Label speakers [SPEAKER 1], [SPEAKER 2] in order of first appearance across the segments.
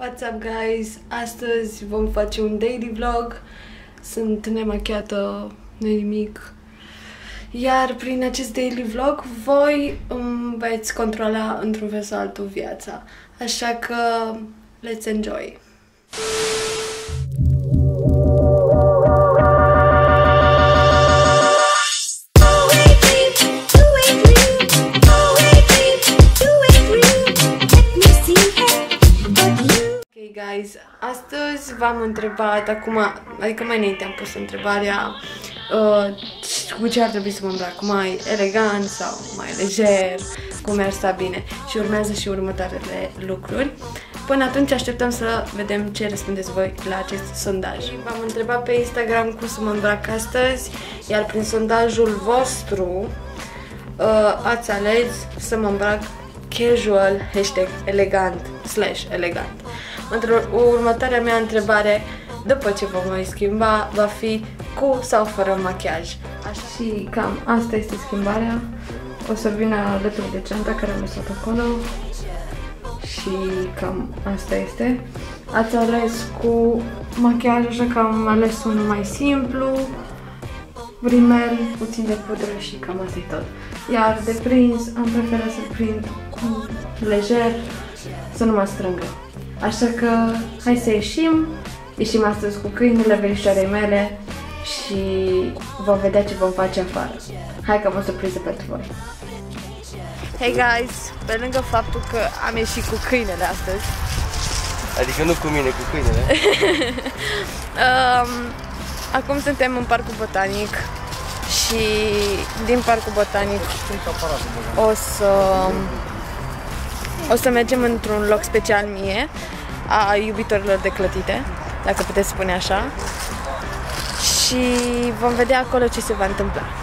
[SPEAKER 1] What's up guys? Astăzi vom face un daily vlog. Sunt nemachiată, nimic. Iar prin acest daily vlog voi îmi veți controla într-un fel sau altul viața. Așa că let's enjoy! Astăzi v-am întrebat acum, adică mai înainte am pus întrebarea uh, cu ce ar trebui să mă îmbrac, mai elegant sau mai lejer, cum mi-ar sta bine și urmează și următoarele lucruri. Până atunci așteptăm să vedem ce răspundeți voi la acest sondaj. V-am întrebat pe Instagram cum să mă îmbrac astăzi, iar prin sondajul vostru uh, ați ales să mă îmbrac casual, hashtag elegant, slash elegant. Între următoarea mea întrebare, după ce vom mai schimba, va fi cu sau fără machiaj. Așa. Și cam asta este schimbarea. O să vină alături de geanta care am lăsat acolo. Și cam asta este. Ați ales cu machiaj, așa că am ales unul mai simplu, rimel, puțin de pudră și cam asta e tot. Iar de prins am preferat să prind cu lejer, să nu mă strângă. Așa că hai să ieșim, ieșim astăzi cu câinele verișoarei mele și vom vedea ce vom face afară. Hai că am o surpriză pentru voi. Hey guys, pe lângă faptul că am ieșit cu câinele astăzi,
[SPEAKER 2] Adică nu cu mine, cu câinele.
[SPEAKER 1] um, acum suntem în Parcul Botanic și din Parcul Botanic o să o să mergem într-un loc special mie a iubitorilor de clătite, dacă puteți spune așa. Și vom vedea acolo ce se va întâmpla.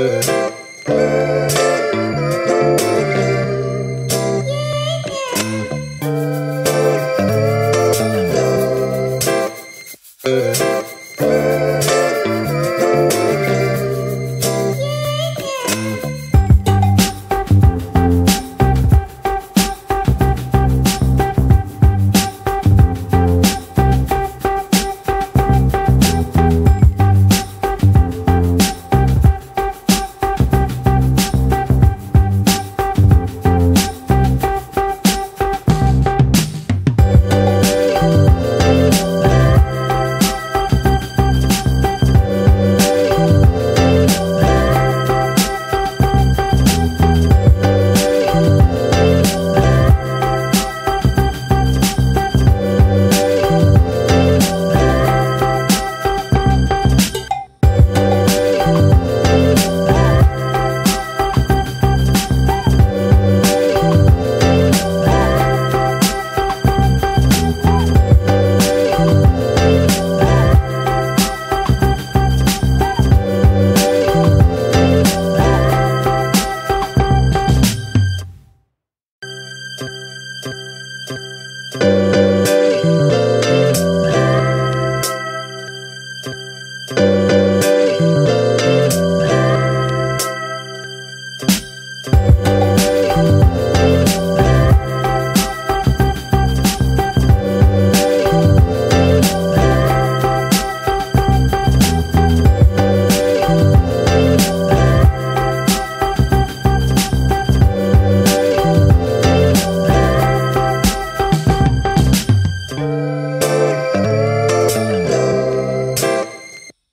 [SPEAKER 1] Yeah.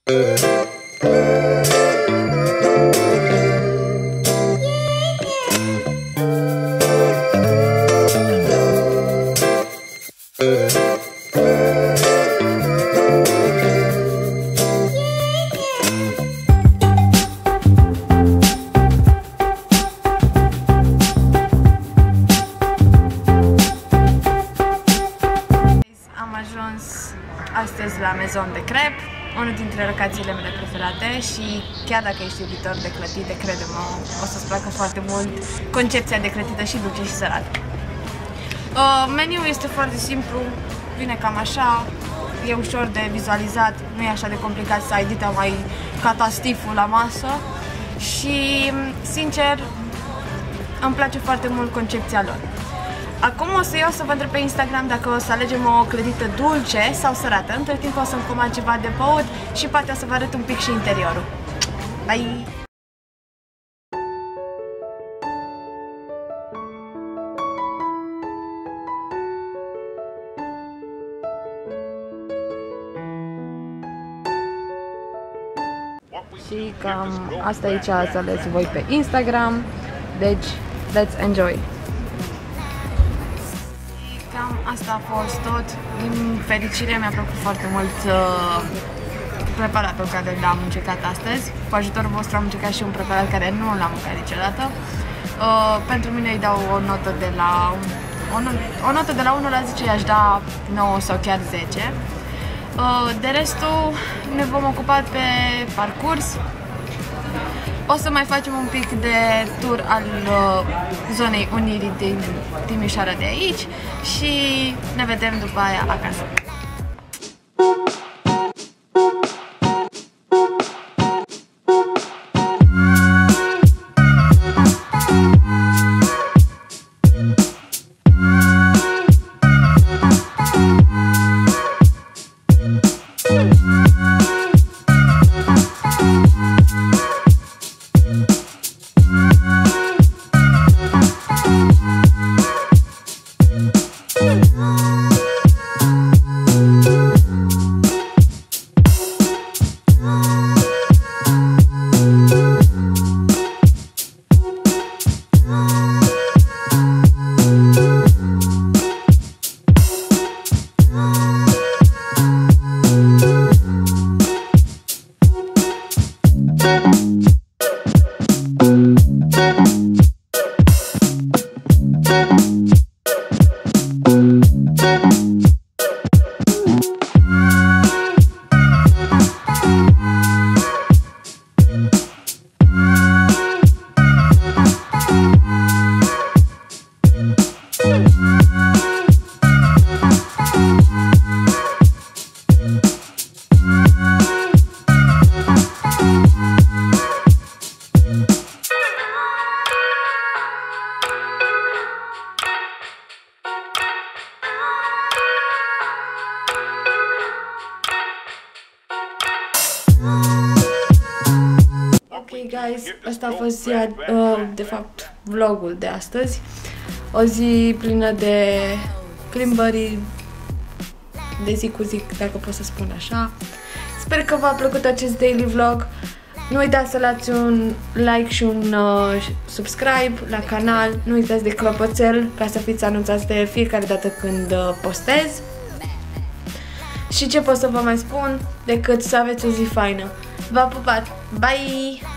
[SPEAKER 1] Am ajuns astăzi la Maison de Crepe unul dintre locațiile mele preferate și chiar dacă ești iubitor de clătite, crede-mă, o să-ți placă foarte mult concepția de clătită și dulce și sărat. Uh, meniul este foarte simplu, vine cam așa, e ușor de vizualizat, nu e așa de complicat să ai dita mai catastiful la masă și, sincer, îmi place foarte mult concepția lor. Acum o să iau să vă întreb pe Instagram dacă o să alegem o clădită dulce sau sărată. Între timp o să-mi comand ceva de băut și poate o să vă arăt un pic și interiorul. Bye! Și cam asta e ce ați ales voi pe Instagram. Deci, let's enjoy! Cam asta a fost tot. Din fericire mi-a plăcut foarte mult uh, preparatul care l-am încercat astăzi. Cu ajutorul vostru am încercat și un preparat care nu l-am mâncat niciodată. Uh, pentru mine îi dau o notă de la o, o notă de la 1 la 10 i-aș da 9 sau chiar 10. Uh, de restul ne vom ocupa pe parcurs, o să mai facem un pic de tur al uh, zonei Unirii din Timișoara de aici și ne vedem după aia acasă. Asta a fost ziua, uh, de fapt, vlogul de astăzi. O zi plină de plimbări de zi cu zi, dacă pot să spun așa. Sper că v-a plăcut acest daily vlog. Nu uitați să dați un like și un uh, subscribe la canal. Nu uitați de clopoțel ca să fiți anunțați de fiecare dată când uh, postez. Și ce pot să vă mai spun decât să aveți o zi faină. V-a pupat! Bye!